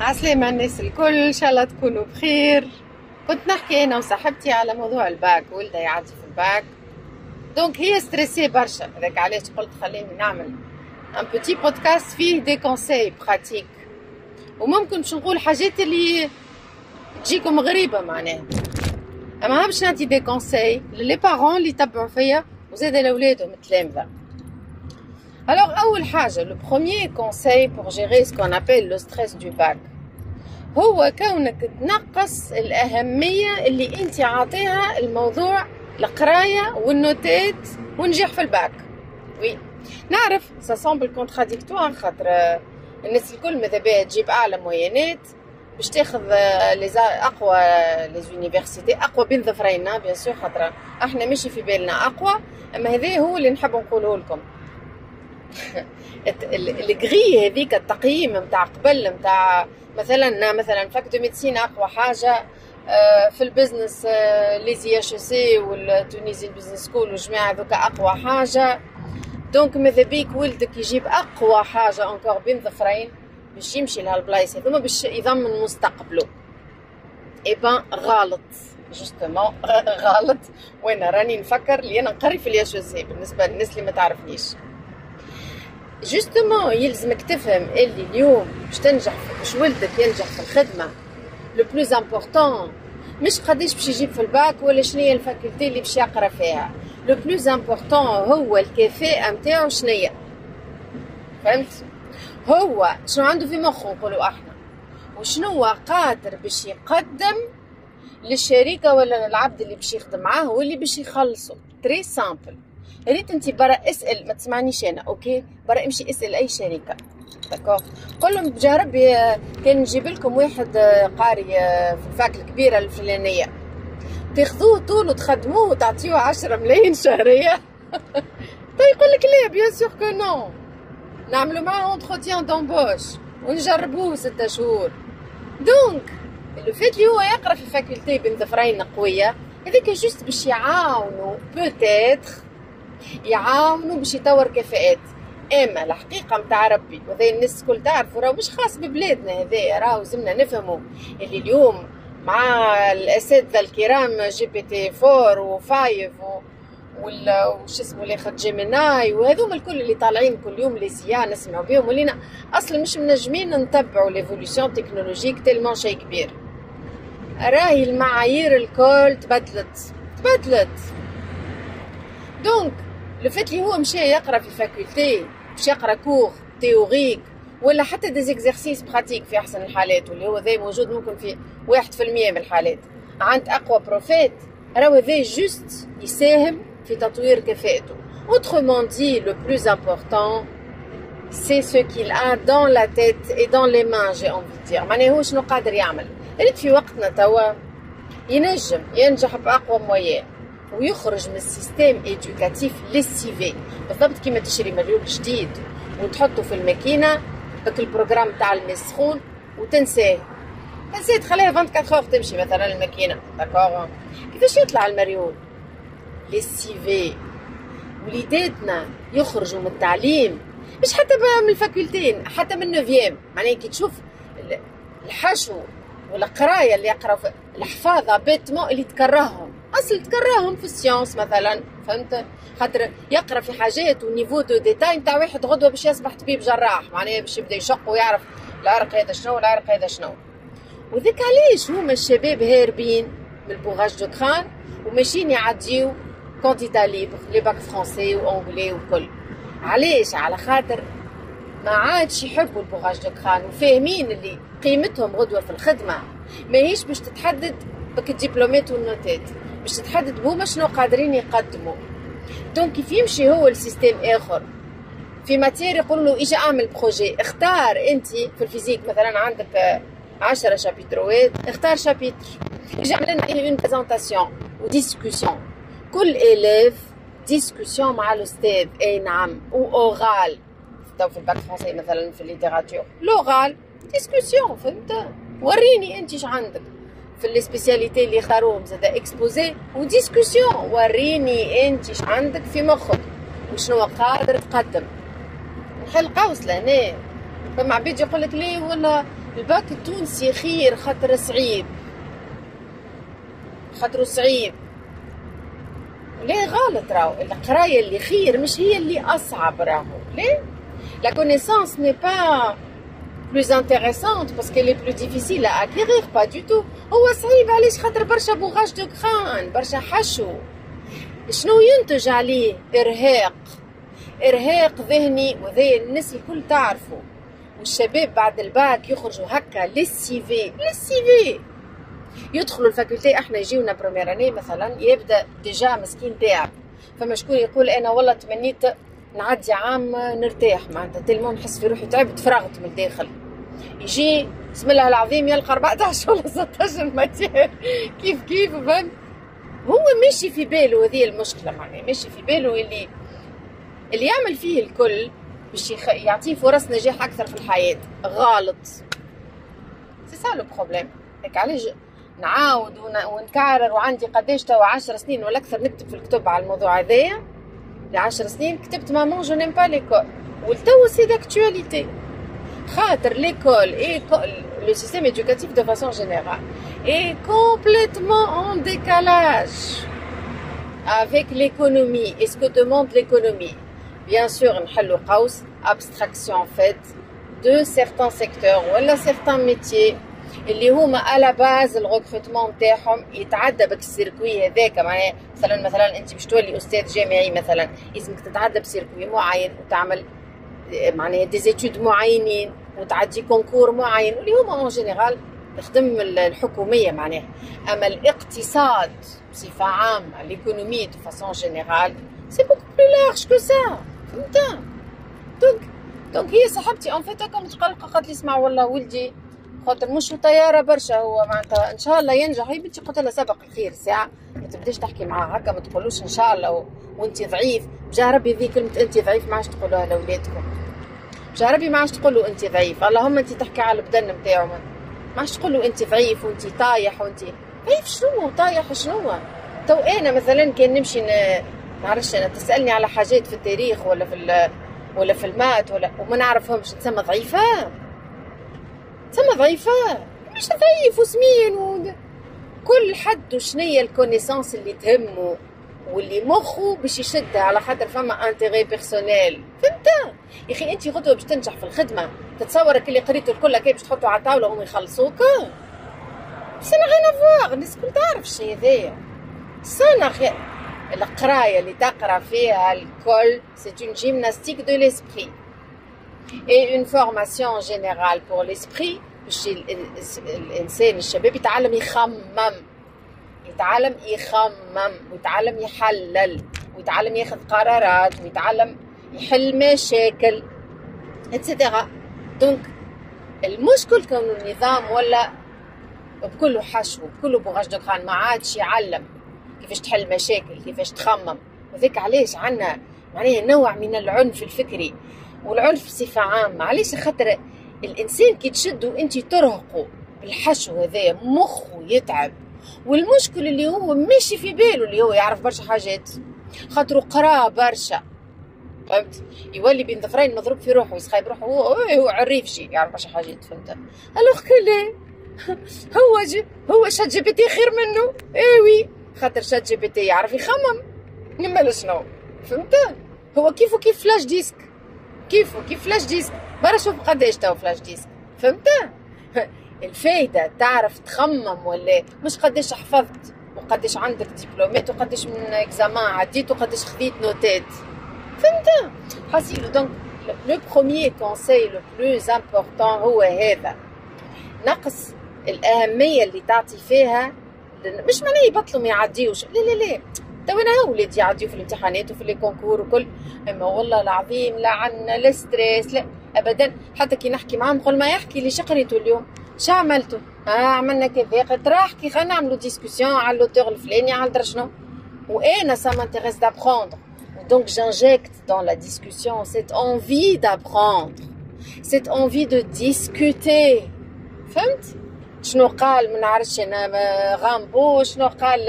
عسلامة الناس الكل إن شاء الله تكونوا بخير. كنت نحكي أنا وصاحبتي على موضوع الباك ولدها يعدي في ال bac. donc هي stressée برشا. هذاك علاش قلت خليني نعمل un petit podcast فيه des conseils pratiques وممكن باش نقول حاجات اللي تجيكم غريبة معناها. أما باش نعطي des conseils ل les parents اللي يتبعوا فيا وزاد لأولادهم التلامذة. Alors, أول حاجة conseil pour gérer ce qu'on appelle le stress du bac. هو كونك تنقص الأهمية اللي أنت عاطيها الموضوع القراية والنوتات ونجح في ال bac. oui. نعرف ça semble contradictoire خاطر الناس الكل ماذا بيها تجيب أعلى موينات باش تاخذ لي أقوى لي أقوى بين ظفرين bien sûr خاطر إحنا ماشي في بالنا أقوى أما هذا هو اللي نحب نقوله لكم. الكغي هذيك التقييم نتاع قبل نتاع مثلا مثلا fac de médecine أقوى حاجة آه، في ال business آه، les IHEC و ال Tunis Business School والجماعة ذوك أقوى حاجة. donc ماذا بيك ولدك يجيب أقوى حاجة encore بين ظفرين باش يمشي لهالبلايص هذوما باش يضمن مستقبله. eh ben غلط justement غلط. وأنا راني نفكر؟ اللي أنا نقري في ال IHEC بالنسبة للناس اللي ما تعرفنيش. justement يلزمك تفهم اللي اليوم باش تنجح باش ولدك ينجح في الخدمة. le plus important مش قداش باش يجيب في الباك ولا شنو هي ال faculté اللي باش يقرأ فيها. le plus important هو الكفاءه نتاعو شنيا فهمت؟ هو شنو عنده في مخه نقولوا إحنا. وشنو قادر باش يقدم للشركة ولا للعبد اللي باش يخدم معاه واللي باش يخلصه. très simple ريت انت برا اسأل ما تسمعنيش أنا ok؟ برا امشي اسأل أي شركة. d'accord قول لهم بجرب كان نجيب لكم واحد قاري في ال fac الكبيرة الفلانية. تاخذوه طول وتخدموه وتعطيوه عشرة ملايين شهرية. طيب يقول لك لا bien sûr que non نعملوا معاه entretien d'embauche ونجربوه ستة شهور. donc le fait اللي هو يقرا في ال faculté بين ظفرين قوية هذاك juste باش يعاونوا peut-être يعاونوا باش يطور كفاءات. أما الحقيقة متاع ربي وهذا الناس الكل تعرفوا راهو مش خاص ببلادنا هذايا راهو لازمنا نفهموا اللي اليوم مع الأساتذة الكرام GPT 4 و5 ولا وش اسمه اللي خد Gemini وهذوما الكل اللي طالعين كل يوم les IA نسمعوا بهم ولينا أصلا مش منجمين نتبعوا l'évolution technologique tellement شيء كبير. راهي المعايير الكل تبدلت تبدلت. donc le fait اللي هو مشى يقرا في faculté باش يقرأ cours théoriques ولا حتى des exercices pratiques في أحسن الحالات واللي هو ذا موجود ممكن في واحد في المية من الحالات. عند أقوى بروفات راهو ذا juste يساهم في تطوير كفاءته. Autrement dit le plus important c'est ce qu'il a dans la tête et dans les mains j'ai envie de dire. معناها هو شنو قادر يعمل. ريت في وقتنا توا ينجم ينجح بأقوى moyenne. ويخرج من ال système éducatif lessivé بالضبط كيما تشري مريول جديد. وتحطه في الماكينة داك ال programme تاع الماء السخون وتنساه. تنساه تخليها 24 heures تمشي مثلا الماكينه d'accord كيفاش يطلع المريول؟ lessivé وليداتنا يخرجوا من التعليم. مش حتى من ال faculté حتى من neuvième معناها كي تشوف الحشو والقرايه اللي يقراو الحفاظة bêtement اللي تكرههم. أصل تكرههم في ال science مثلا فهمت؟ خاطر يقرأ في حاجات un niveau de détail نتاع واحد غدوة باش يصبح طبيب جراح معناها باش يبدأ يشق ويعرف العرق هذا شنو والعرق هذا شنو. وذاك علاش هما الشباب هاربين من ال bourrage de crâne وماشيين يعديو candidats libres les bacs français و anglais وكل علاش؟ على خاطر ما عادش يحبوا ال bourrage de crâne وفاهمين اللي قيمتهم غدوة في الخدمة ماهيش باش تتحدد بك الدبلومات والنوتات. باش تتحدد هما شنو قادرين يقدموا. donc كيف يمشي هو ال système اخر في matière يقول له أجي اعمل projet اختار انت في ال physique مثلا عندك 10 شابيتروات اختار chapitre أجي اعمل لنا une présentation و discussion كل élève discussion مع الاستاذ اي نعم و oral تو في ال bac français مثلا في ال littérature l'oral discussion فهمت وريني أنت إيش عندك. في les spécialités اللي اختاروهم زاد exposé و discussion وريني انت إيش عندك في مخك وشنو قادر تقدم. نحل قوس لهنا فما عبيد يقول لك ليه ولا الباك التونسي خير خاطر صعيب. خاطر صعيب. ليه غلط راهو؟ القراية اللي خير مش هي اللي أصعب راهو. ليه؟ la connaissance n'est pas parce qu'elle est plus difficile à acquérir pas du tout. هو صعيب علاش؟ خاطر برشا bourrage de crâne برشا حشو. شنو ينتج عليه؟ إرهاق. إرهاق ذهني وذي الناس الكل تعرفوا والشباب بعد الباك يخرجوا هكا للسيفي للسيفي يدخلوا الـ faculté إحنا يجيونا première مثلا يبدأ déjà مسكين تعب فما شكون يقول أنا والله تمنيت نعدي عام نرتاح معناتها. تلمو نحس في روحي تعبت فرغت من الداخل. يجي بسم الله العظيم يلقى 14 ولا 16 matières كيف كيف فهمت هو ماشي في باله هذه المشكلة معناها ماشي في باله اللي اللي يعمل فيه الكل باش. يعطيه فرص نجاح أكثر في الحياة. غلط c'est ça le problème هيك علاش نعاود ون... ونكرر وعندي قداش توا 10 سنين ولا أكثر نكتب في الكتب على الموضوع هذايا. لعشر سنين كتبت مامون جو نيم با ليكول والتو سي داكتواليتي خاطر ليكول اي le système éducatif de façon générale est complètement en décalage avec l'économie et ce que demande l'économie. Bien sûr, نحلو قوس abstraction faite de certains secteurs ولا certains métiers اللي هما على base الـ recrutement نتاعهم يتعدى بك الـ circuit هذاك. معناها مثلا مثلا أنت باش تولي أستاذ جامعي مثلا لازمك تتعدى ب circuit معين وتعمل معناها des études معينين وتعدي concours معين. واللي هما en général تخدم الحكومية معناها. أما الاقتصاد بصفة عامة l'économie de façon générale c'est beaucoup plus large que ça فهمت؟ donc donc هي صاحبتي en fait هكا متقلقة قالت لي اسمع والله ولدي خاطر مش طيارة برشا هو معناتها. إن شاء الله ينجح. هي بنتي قلت لها سبّق الخير ساعة. ما تبداش تحكي معاه هكا ما تقولوش إن شاء الله و... وانت ضعيف. بجاه ربي ذي كلمة انت ضعيف ما عادش تقولوها لأولادكم. بجاه ربي ما عادش تقولوا انت ضعيف. اللهم انت تحكي على البدن نتاعو ما عادش تقولوا انت ضعيف وانت طايح وانت ضعيف شنو طايح شنو؟ تو أنا مثلا كان نمشي ن... معرفش أنا تسألني على حاجات في التاريخ ولا في ال... ولا في المات ولا وما نعرفهمش. تسمى ضعيفة. تسمى ضعيفة مش ضعيف وسمين و... كل حد وشنية الكونيسانس اللي تهمه واللي مخه باش يشدها على خاطر فما intérêt personnel. فهمت؟ يا أخي انت غدوه باش تنجح في الخدمة. تتصورك اللي قريته الكل كيف باش تحطه على الطاوله وهم يخلصوك؟ بس أنا غير افواغ الناس الكل تعرف الشيء هذايا سنة غير القراية اللي تقرأ فيها الكل c'est une gymnastique de l'esprit et une formation générale pour l'esprit باش الانسان الشباب يتعلم يخمم يتعلم يخمم ويتعلم يحلل ويتعلم ياخذ قرارات ويتعلم يحل مشاكل et cetera donc المشكل كون النظام ولا بكل حشو بكل bourrage de ما عادش يعلم كيفاش تحل مشاكل كيفاش تخمم وذاك علاش عندنا معناها نوع من العنف الفكري والعنف بصفة عامة. علاش خاطر الإنسان كي تشدو أنت ترهقه بالحشو هذايا مخه يتعب. والمشكل اللي هو ماشي في باله اللي هو يعرف برشا حاجات. خاطر قرا برشا. فهمت؟ يولي بين ظفرين مضروب في روحه يسخايب روحه هو هو عريف شي يعرف برشا حاجات. فهمت؟ ألوغ كلي هو جي هو شات جي بي تي خير منه. ايوي خاطر شات جي بي تي يعرف يخمم. نمال شنو. فهمت؟ هو كيف كيف فلاش ديسك كيف كيف flash disque؟ برا شوف قداش تو flash disque. فهمت؟ الفايدة تعرف تخمم ولا مش قداش حفظت وقداش عندك diplomات وقداش من examens عديت وقداش خذيت noteات. فهمت؟ حسيلو donc le premier conseil le plus important هو هذا. نقص الأهمية اللي تعطي فيها مش معناه يبطلوا ما يعديوش. لا لا لا. تو أنا ولاد يعديو في الامتحانات وفي لي كونكور وكل. أما والله العظيم لا عنا لا ستريس لا ابدا. حتى كي نحكي معاهم نقول ما يحكي لي شقريتو اليوم؟ شو عملتوا؟ آه عملنا كذا. قلت راه احكي خلينا نعملوا ديسكسيون على لوتور الفلاني على شنو؟ وأنا سا مانتيريس دابخوندر Donc j'injecte dans la discussion cette envie d'apprendre, cette envie de discuter. فهمت؟ شنو قال؟ ما نعرفش أنا غامبو شنو قال؟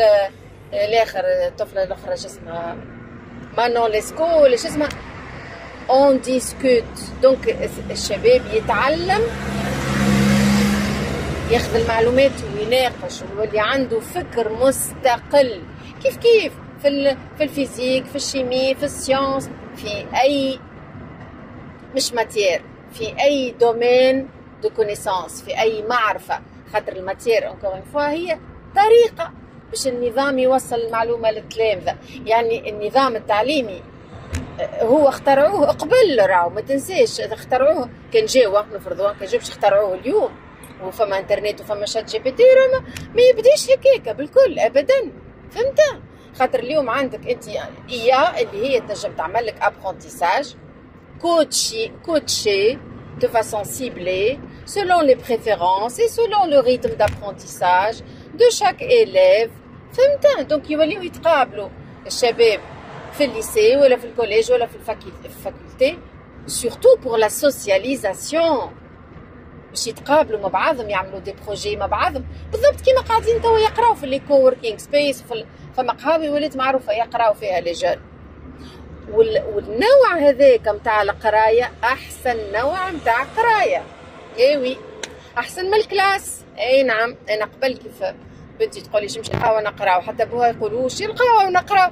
الآخر الطفلة الأخرى شو اسمها؟ Manon Lescaut شو اسمها؟ on discute donc الشباب يتعلم ياخذ المعلومات ويناقش ويولي عنده فكر مستقل. كيف كيف؟ في في الـ physique في الـ chimie في الـ sciences في أي مش matière في أي domaine de connaissance في أي معرفة. خاطر الـ matière encore une fois هي طريقة. باش النظام يوصل المعلومة للتلامذه يعني النظام التعليمي آه، هو اخترعوه قبل راهو ما تنساش. اخترعوه كان جاوا نفرضوا كان جاوا باش اخترعوه اليوم. وفما إنترنت وفما ChatGPT ما يبديش هكاك بالكل ابدا. فهمت؟ خاطر اليوم عندك أنت IA اللي هي تنجم تعمل لك apprentissage coaché coaché de façon ciblée selon les préférences et selon le rythme d'apprentissage de chaque élève فهمت donc يوليو يتقابلوا الشباب في الـ lycée ولا في الـ collège ولا في الـ faculté surtout pour la socialisation باش يتقابلوا مع بعضهم يعملوا des projets مع بعضهم بالضبط كيما قاعدين توا يقراو في les coworking spaces فما قهاوي ولات معروفه يقراو فيها les jeunes والنوع هذاك نتاع القرايه احسن نوع نتاع قرايه ايوي احسن من الكلاس اي نعم أنا قبل كيف. بنتي تقولي نمشي القهوه نقرا وحتى بوها يقولوا وش القهوه ونقرا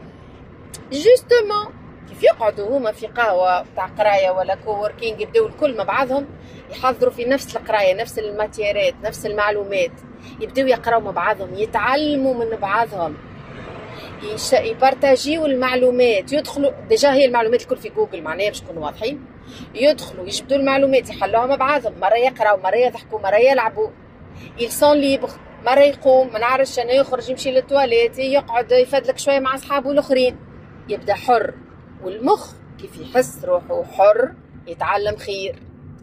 justement كيف يقعدوا هما في قهوة تاع قراية ولا coworking يبداو الكل مع بعضهم يحضروا في نفس القراية نفس ال matièreات نفس المعلومات. يبداو يقراو مع بعضهم يتعلموا من بعضهم. ي partageيو المعلومات. يدخلوا déjà هي المعلومات الكل في جوجل معناها باش نكونوا واضحين. يدخلوا يجبدوا المعلومات يحلوها مع بعضهم. مرة يقراو مرة يضحكوا مرة يلعبوا. Ils sont libres. مرة يقوم ما نعرفش أنا يخرج يمشي للتواليت يقعد يفدلك شوية مع أصحابه الآخرين. يبدأ حر والمخ كيف يحس روحه حر يتعلم خير.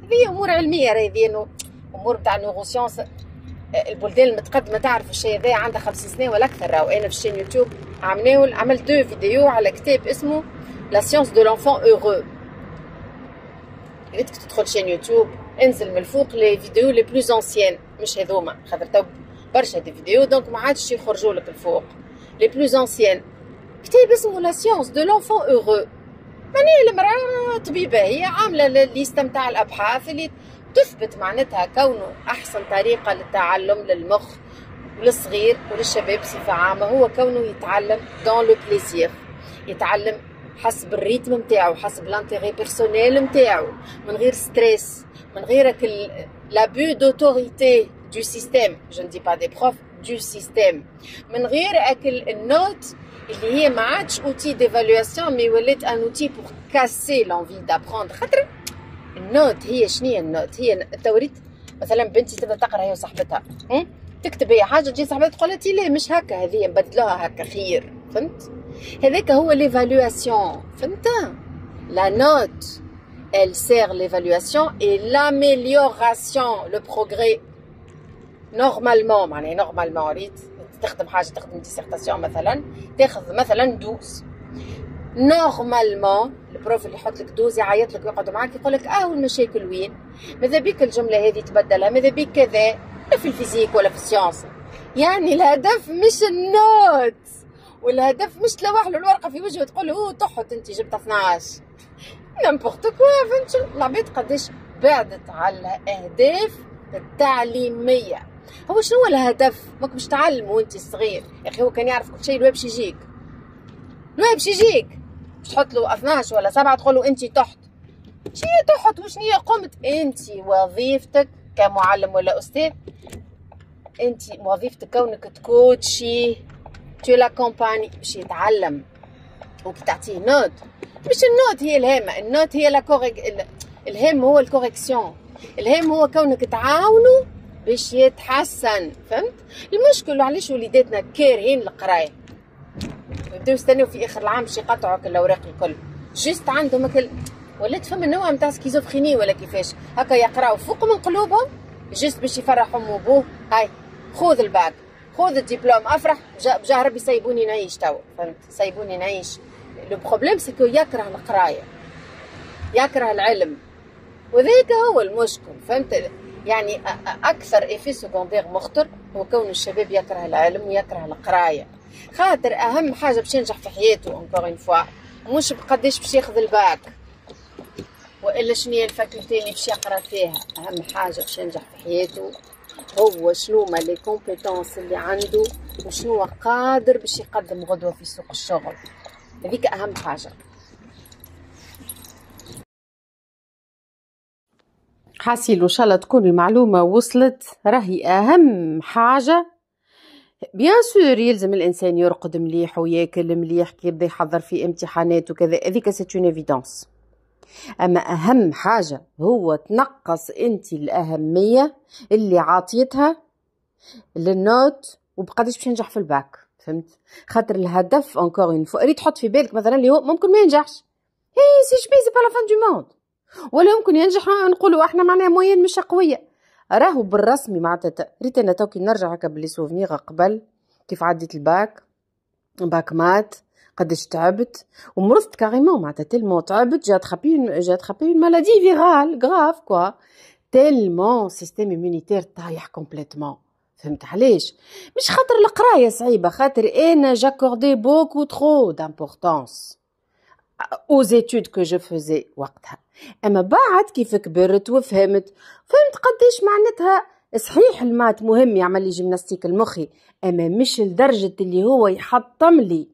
هذه أمور علمية راهي أمور بتاع ال neurosciences البلدان المتقدمة تعرف الشيء هذا عندها خمس سنين ولا أكثر راهو. أنا في ال chaîne YouTube عملناه عملت deux vidéos على كتاب اسمه la science de l'enfant heureux. ريتك تدخل chaîne YouTube انزل من الفوق les vidéos les plus anciennes مش هذوما. خاطر تو برشا des vidéos donc ما عادش يخرجوا لك الفوق. les plus anciennes كتاب اسمه la science de l'enfant heureux. معناها المرأة طبيبة هي عاملة ليست نتاع الأبحاث اللي تثبت معناتها كونه أحسن طريقة للتعلم للمخ للصغير وللشباب بصفة عامة هو كونه يتعلم dans le plaisir يتعلم حسب ال rythme نتاعو حسب l'intérêt personnel نتاعو من غير stress من غير l'abus d'autorité du système je ne dis pas des profs du système. من غير اكل ال note اللي هي ما عادش outil d'évaluation mais ولات un outil pour casser l'envie d'apprendre خاطر ال note هي شنو ال note هي التوريت مثلا بنتي تبدأ تقرأ هي وصاحبتها تكتب هي حاجة تجي صاحبتها تقول لها لا مش هكا هذه نبدلوها هكا خير. فهمت؟ هذاك هو l'évaluation فهمت؟ la note elle sert l'évaluation et l'amélioration le progrès. Normalement معناها normalement ريت تخدم حاجة تخدم dissertation مثلا تاخذ مثلا douze normalement ال prof اللي يحط لك douze يعيط لك ويقعد معاك يقول لك آه المشاكل وين ماذا بيك الجمله هذه تبدلها ماذا بيك كذا لا في ال physique ولا في ال sciences يعني الهدف مش ال note والهدف مش تلوح له الورقه في وجهه وتقول له تحط انت جبت 12 n'importe quoi فهمت العباد قداش بعدت على الاهداف التعليميه هو شنو هو الهدف؟ ماك باش تعلم وانت صغير. يا أخي هو كان يعرف كل شيء باش يجيك. الواد باش يجيك؟ باش تحط له 12 ولا 7 تقول له انت تحت شنو تحت وشنو قمت. انت وظيفتك كمعلم ولا أستاذ انت وظيفتك كونك ت coachي. tu l'accompagnes باش يتعلم. وكي تعطيه note. مش ال note هي الهامه ال note هي la correc الهام هو ال correction. الهام هو كونك تعاونوا باش يتحسن فهمت؟ المشكل علاش وليداتنا كارهين القراية؟ يبداو يستناو في آخر العام باش يقطعوا الأوراق الكل. juste عندهم كل ولات فما نوع نتاع schizophrénie ولا كيفاش. هكا يقراو فوق من قلوبهم juste باش يفرحوا امه وبوه هاي خذ الباك. خذ الدبلوم. أفرح. بجاه ربي سيبوني نعيش توا فهمت؟ سيبوني نعيش. le problème c'est que يكره القراية. يكره العلم. وذاك هو المشكل فهمت؟ يعني أكثر effet secondaire مخطر هو كون الشباب يكره العلم ويكره القراية. خاطر أهم حاجة باش ينجح في حياته encore une fois مش بقداش باش ياخذ الباك. وإلا شنو هي ال faculté اللي باش يقرأ فيها؟ أهم حاجة باش ينجح في حياته هو شنو ما les compétences اللي عنده وشنو قادر باش يقدم غدوة في سوق الشغل. هذيك أهم حاجة. حاسيل وان شاء الله تكون المعلومة وصلت راهي أهم حاجة. bien sûr يلزم الإنسان يرقد مليح وياكل مليح كي يبدأ يحضر في امتحانات وكذا. هذيك c'est une évidence أما أهم حاجة هو تنقص أنت الأهمية اللي عاطيتها لل note وبقداش باش ينجح في الباك. فهمت؟ خاطر الهدف encore une fois ريت تحط في بالك مثلا اللي هو ممكن ما ينجحش. هي c'est je c'est pas la fin du monde ولا يمكن ينجح نقولوا إحنا معناها moyenne مش قويه راهو بالرسمي معناتها ريت أنا توكي نرجع هكا بلي souvenirs قبل كيف عديت ال bac bac maths قداش تعبت ومرضت carrément معناتها tellement تعبت جات خابي جات خابي maladie virale grave quoi tellement système immunitaire طايح complètement فهمت علاش مش خاطر القراية صعيبة خاطر أنا j'accordais beaucoup trop d'importance aux études que je faisais وقتها. أما بعد كيف كبرت وفهمت فهمت قديش معناتها صحيح ال maths مهم يعمل لي gymnastique المخي أما مش لدرجة اللي هو يحطم لي.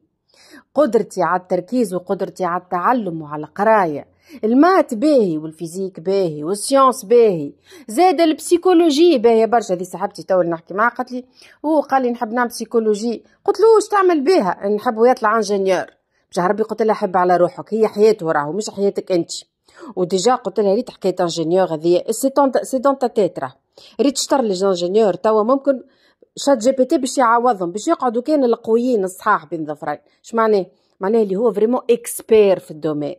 قدرتي على التركيز وقدرتي على التعلم وعلى القراية. ال maths باهي وال physique باهي وال sciences باهي. زاد ال psychologie باهي برشا هذه صاحبتي تو نحكي معها قالت لي هو قال لي نحب نعمل psychologie. قلت له واش تعمل بها نحب يطلع ingénieur. باش ربي قلت لها حب على روحك هي حياته راهو مش حياتك انت. و déjà قلت لها ريت حكايه ingénieur هذه c'est c'est dans ta tête ريت شطر les ingénieurs توا ممكن ChatGPT باش يعوضهم باش يقعدوا كان القويين الصحاح بين ظفرين اش معناه؟ معناه اللي هو vraiment expert في ال domaine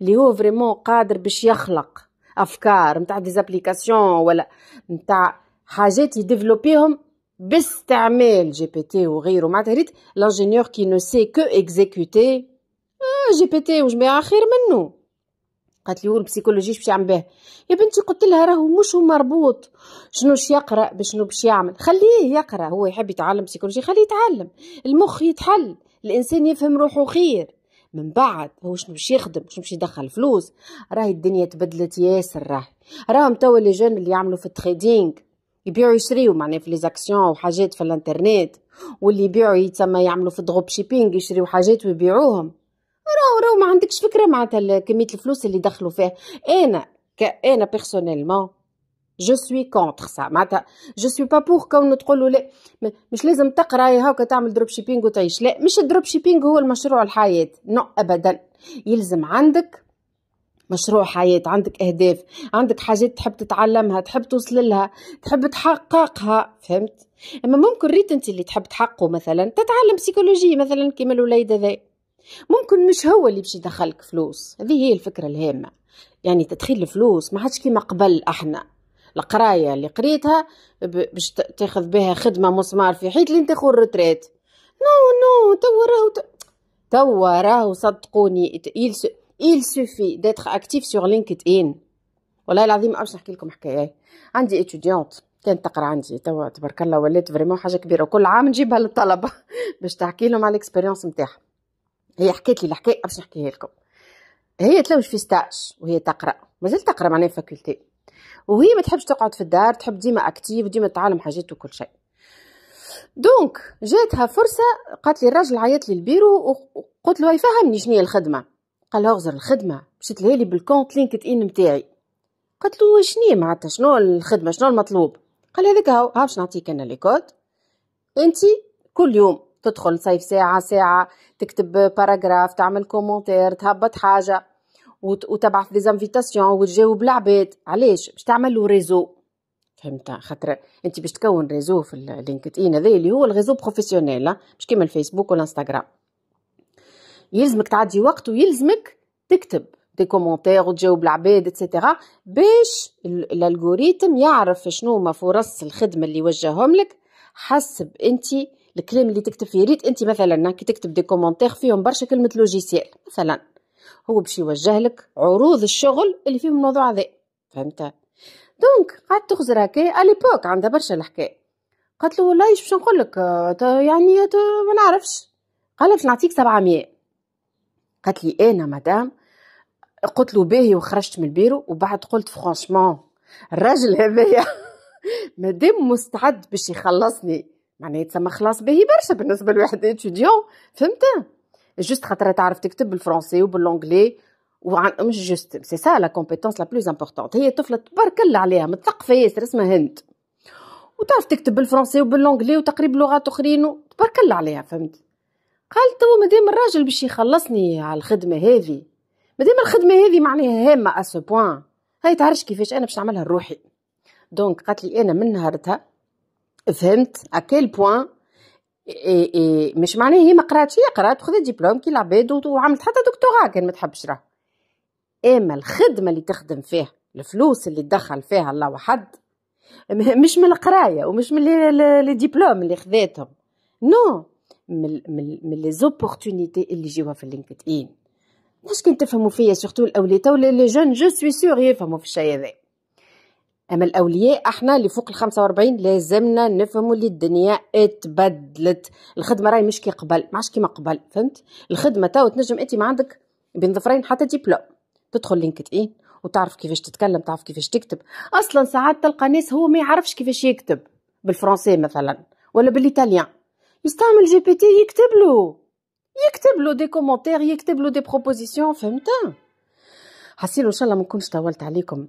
اللي هو vraiment قادر باش يخلق أفكار نتاع des applications ولا نتاع حاجات يديفلوبيهم باستعمال GPT وغيره. معناتها ريت l'ingénieur qui ne sait qu'exécuter GPT وجماعه خير منه. قالت لي ال psychologie باش يعمل به؟ يا بنتي قلت لها راهو مش هو مربوط. شنو باش يقرأ؟ بشنو باش يعمل؟ خليه يقرأ هو يحب يتعلم psychologie خليه يتعلم. المخ يتحل الإنسان يفهم روحه خير. من بعد هو شنو باش يخدم؟ شنو باش يدخل فلوس؟ راهي الدنيا تبدلت ياسر راهي. راهم توا les jeunes اللي يعملوا في ال trading. يبيعوا يشريوا معناها في les actions وحاجات في الانترنت واللي يبيعوا يتسمى يعملوا في ال dropshipping يشريوا حاجات ويبيعوهم. راهو راهو ما عندكش فكرة معناتها كمية الفلوس اللي دخلوا فيها. أنا أنا personnellement je suis contre ça معناتها je suis pas pour qu'on تقولوا لا مش لازم تقرأ هاكا تعمل dropshipping وتعيش. لا مش ال dropshipping هو المشروع الحياة. non ابدا. يلزم عندك مشروع حياة عندك أهداف عندك حاجات تحب تتعلمها تحب توصل لها تحب تحققها. فهمت؟ أما ممكن ريت أنت اللي تحب تحققه مثلا تتعلم psychologie مثلا كيما الوليد ذا. ممكن مش هو اللي باش يدخلك فلوس. هذه هي الفكرة الهامة. يعني تدخيل الفلوس ما حدش كيما قبل أحنا. القراية اللي قريتها باش تاخذ بها خدمة مسمار في حيط لين تاخذ ال retraite. non non توا راهو توا راهو صدقوني. il suffit d'être actif sur LinkedIn. والله العظيم باش نحكي لكم حكاية. عندي étudiante كانت تقرأ عندي. توا تبارك الله ولات vraiment حاجة كبيرة. كل عام نجيبها للطلبة باش تحكي لهم على ال expérience نتاعها هي حكيت لي الحكاية باش نحكيها لكم. هي تلوج في stage وهي تقرأ. مازالت تقرأ معناها faculté. وهي ما تحبش تقعد في الدار تحب ديما active ديما تتعلم حاجات وكل شيء. donc جاتها فرصة قالت لي الراجل عيط لي البيرو وقلت له يفهمني شنو هي الخدمة. قال لها اغزر الخدمة. مشيت لها لي بال compte LinkedIn نتاعي قلت له شنو معناتها؟ شنو الخدمة؟ شنو المطلوب؟ قال هذاك هاو ها باش نعطيك أنا les codes. انت كل يوم تدخل نصف ساعة ساعة تكتب paragraphe تعمل commentaire تهبط حاجة وتبعث des invitations وتجاوب العباد. علاش؟ باش تعمل له réseau فهمت؟ خاطر أنت باش تكون réseau في ال LinkedIn هذا اللي هو ال réseau professionnel مش كيما الفيسبوك والإنستغرام. يلزمك تعدي وقت ويلزمك تكتب des commentaires وتجاوب العباد et cetera باش ال algorithme يعرف شنو ما فرص الخدمة اللي وجههم لك حسب أنت الكلام اللي تكتب فيه. ريت أنت مثلا كي تكتب des commentaires فيهم برشا كلمة logiciel مثلا هو باش يوجه لك عروض الشغل اللي فيهم الموضوع هذا. فهمت؟ donc قعدت تخزر هكا. à l'époque عندها برشا الحكاية. قالت له والله باش نقول لك؟ يعني ما نعرفش. قال باش نعطيك 700 قالت لي أنا مدام؟ قلت له باهي وخرجت من البيرو وبعد قلت franchement الراجل هذايا مادام مستعد باش يخلصني. معناها يتسمى خلاص باهي برشا بالنسبة لواحد étudiant فهمت؟ juste خاطر تعرف تكتب بالفرنسي وبالانجلي. وعن مش juste c'est ça la compétence la plus importante هي طفلة تبارك الله عليها متثقفة ياسر اسمها هند. وتعرف تكتب بالفرنسي وبالانجلي وتقريب لغات أخرين تبارك الله عليها فهمت؟ قالت تو مادام الراجل باش يخلصني على الخدمة هذه مادام الخدمة هذه معناها هامة à ce point هاي تعرفش كيفاش أنا باش نعملها لروحي. donc قالت لي أنا من نهارتها فهمت à quel point إيه إيه مش معناه هي ما قراتش هي قرات وخذت ديبلوم كي العباد وعملت حتى دكتوراه كان ما تحبش راه. أما الخدمة اللي تخدم فيها الفلوس اللي تدخل فيها الله وحد مش من القراية ومش من les diplômes اللي خذيتهم. non من من les opportunités اللي جاوها في ال LinkedIn واش كان تفهموا فيا surtout الأولياء تو les jeunes je suis sûr يفهموا في الشيء هذا. أما الأولياء إحنا اللي فوق ال 45 لازمنا نفهموا اللي الدنيا اتبدلت. الخدمة راهي مش كي قبل ما عادش كيما قبل فهمت؟ الخدمة تو تنجم أنت ما عندك بين ظفرين حتى ديبلوم. تدخل LinkedIn وتعرف كيفاش تتكلم تعرف كيفاش تكتب. أصلا ساعات تلقى ناس هو ما يعرفش كيفاش يكتب بالفرنسي مثلا ولا بال italien. يستعمل GPT يكتب له. يكتب له des commentaires يكتب له des propositions فهمت؟ حسيلو إن شاء الله ما نكونش طولت عليكم.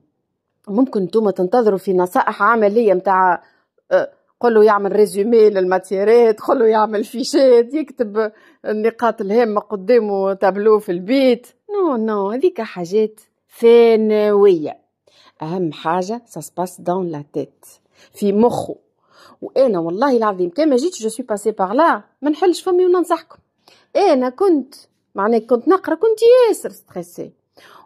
ممكن نتوما تنتظروا في نصائح عملية متاع آه، قولوا يعمل résumé للماتيرات قولوا يعمل فيشات يكتب النقاط الهامة قدامه تابلو في البيت. non non هذيك حاجات ثانوية. أهم حاجة ça se passe dans la tête في مخه. وأنا والله العظيم كان ما جيتش je suis passée par là ما نحلش فمي وننصحكم. أنا كنت معناها كنت نقرأ كنت ياسر stressée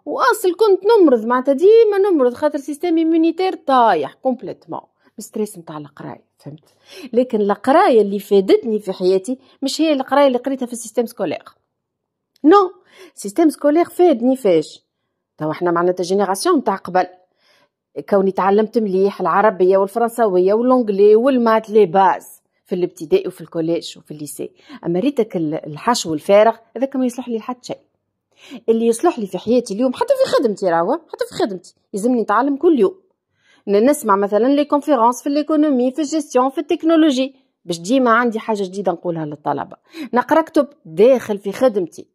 واصل كنت نمرض معناتها ديما نمرض خاطر système immunitaire طايح complètement stress نتاع القراية فهمت؟ لكن القراية اللي فادتني في حياتي مش هي القراية اللي قريتها في ال système scolaire non système scolaire فادني فاش؟ تو إحنا معناتها génération نتاع قبل. كوني تعلمت مليح العربية والفرنساويه و l'anglais وال maths les bases في الابتدائي وفي ال collège وفي ال lycée. أما ريتك الحشو الفارغ هذاك ما يصلح لي لحد شيء. اللي يصلح لي في حياتي اليوم حتى في خدمتي راهو حتى في خدمتي. يلزمني نتعلم كل يوم. نسمع مثلا les conférences في l'économie في ال gestion في التكنولوجي باش ديما عندي حاجة جديدة نقولها للطلبة. نقرأ كتب داخل في خدمتي.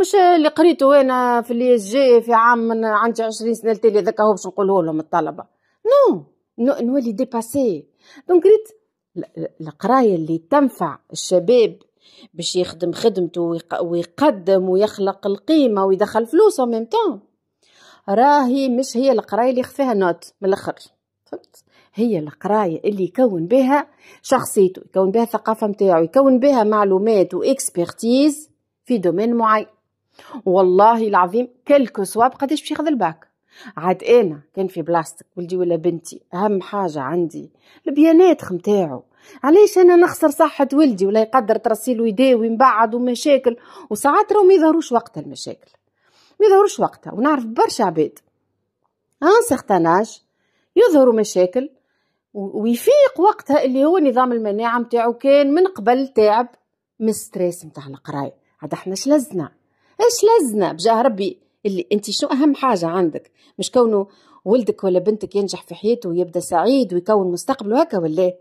مش اللي قريته أنا في اللي جي في عام من عندي عشرين سنة التالي ذاك هو باش نقوله لهم الطلبة. non non نولي dépassée. donc ريت القراية اللي تنفع الشباب باش يخدم خدمته ويقدم ويخلق القيمة ويدخل فلوس même راهي مش هي القراية اللي يخفيها note من الآخر. فهمت؟ هي القراية اللي يكون بها شخصيته يكون بها الثقافة متاعه يكون بها معلومات و expertise في domaine معين. والله العظيم quel que soit ب قداش باش ياخذ الباك. عاد أنا كان في بلاصتك ولدي ولا بنتي أهم حاجة عندي ال bien-être متاعو علاش أنا نخسر صحة ولدي ولا يقدر ترسيل ويداوي من بعد ومشاكل؟ وساعات راهو ما يظهروش وقتها المشاكل. ما يظهروش وقتها. ونعرف برشا عباد. à un certain âge يظهروا مشاكل ويفيق وقتها اللي هو نظام المناعة متاعو كان من قبل تعب من stress متاع القراية. هذا إحنا اش لزنا اش لزنا بجاه ربي اللي أنت شو أهم حاجة عندك؟ مش كونه ولدك ولا بنتك ينجح في حياته ويبدأ سعيد ويكون مستقبله هكا ولا؟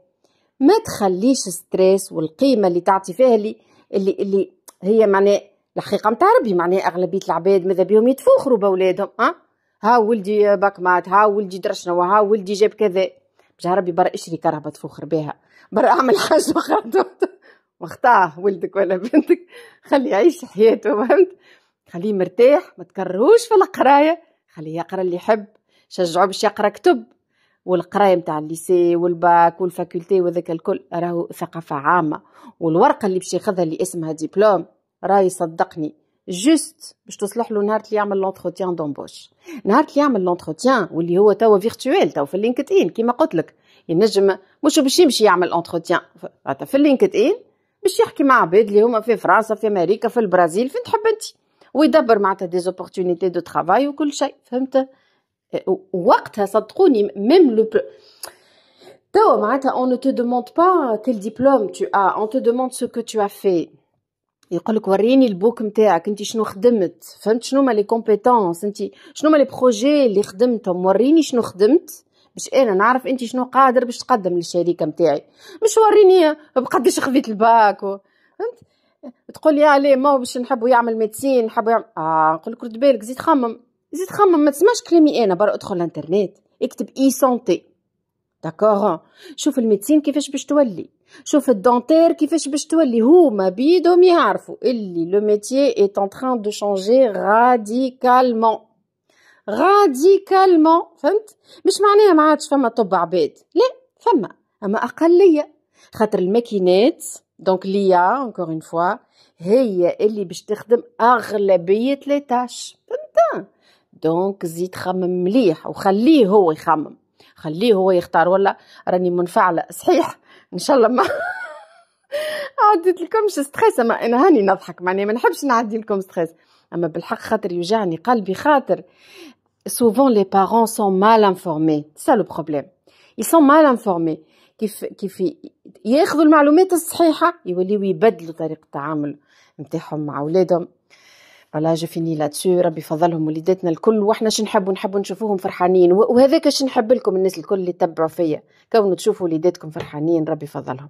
ما تخليش stress والقيمة اللي تعطي فيها اللي اللي اللي هي معناه الحقيقة نتاع ربي معناه أغلبية العباد ماذا بهم يتفوخروا بأولادهم ها؟ ها ولدي bac maths ها ولدي درشنا وها ولدي جاب كذا. بجا ربي برا اشري كرهبة تفوخر بها برا أعمل حاجة أخرى. واخطاه ولدك ولا بنتك. خليه يعيش حياته فهمت؟ خليه مرتاح ما تكرهوش في القراية خليه يقرأ اللي يحب شجعه باش يقرأ كتب. والقراية نتاع ال lycée وال bac وال faculté وذاك الكل راهو ثقافة عامة. والورقة اللي باش ياخذها اللي اسمها ديبلوم راهي صدقني juste باش تصلح له نهار اللي يعمل l'entretien d'embauche نهار اللي يعمل l'entretien واللي هو توا virtuel توا في ال LinkedIn كيما قلت لك. ينجم مش باش يمشي يعمل entretien في ال LinkedIn باش يحكي مع عباد اللي هما في فرنسا في أمريكا في البرازيل فين تحب أنت. ويدبر معناتها des opportunités de travail وكل شيء. فهمت؟ وقتها صدقوني même le توا معناتها on ne te demande pas quel diplôme tu as. On te demande ce que tu as fait. يقول لك وريني ال book نتاعك. أنت شنو خدمت؟ فهمت شنو ما les compétences أنت شنو ما les projets اللي خدمتهم؟ وريني شنو خدمت. باش أنا نعرف أنت شنو قادر باش تقدم للشركة نتاعي. مش وريني بقداش خذيت الباك و... فهمت؟ تقول لي عليه ما باش نحبو يعمل médecine نحبو يعمل آه نقول لك رد بالك زيد خمم. زيد خمم ما تسمعش كلامي أنا برا أدخل الإنترنت اكتب IA santé d'accord شوف ال médecine كيفاش باش تولي. شوف ال dentaire كيفاش باش تولي. هما بيدهم يعرفوا اللي le métier est en train de changer radicalement radicalement فهمت؟ مش معناها ما عادش فما طب عباد. لا فما. أما أقلية خاطر الماكينات donc l'IA encore une fois هي اللي باش تخدم أغلبية les tâches. فهمت؟ donc زيد خمم مليح وخليه هو يخمم. خليه هو يختار. ولا راني منفعله صحيح. إن شاء الله ما عديت لكمش stress أما أنا هاني نضحك. معني ما نحبش نعدي لكم stress أما بالحق خاطر يوجعني قلبي خاطر. Les parents sont mal informés. C'est ça le problème. Ils sont mal informés. كيف كيف ياخذوا المعلومات الصحيحة يوليو يبدلوا طريقة التعامل نتاعهم مع اولادهم voilà je finis là-dessus ربي فضلهم وليداتنا الكل وإحنا شو نحبوا؟ نحبوا نشوفوهم فرحانين. وهذاك شو نحب لكم الناس الكل اللي تبعوا فيا. كونوا تشوفوا وليداتكم فرحانين ربي فضلهم.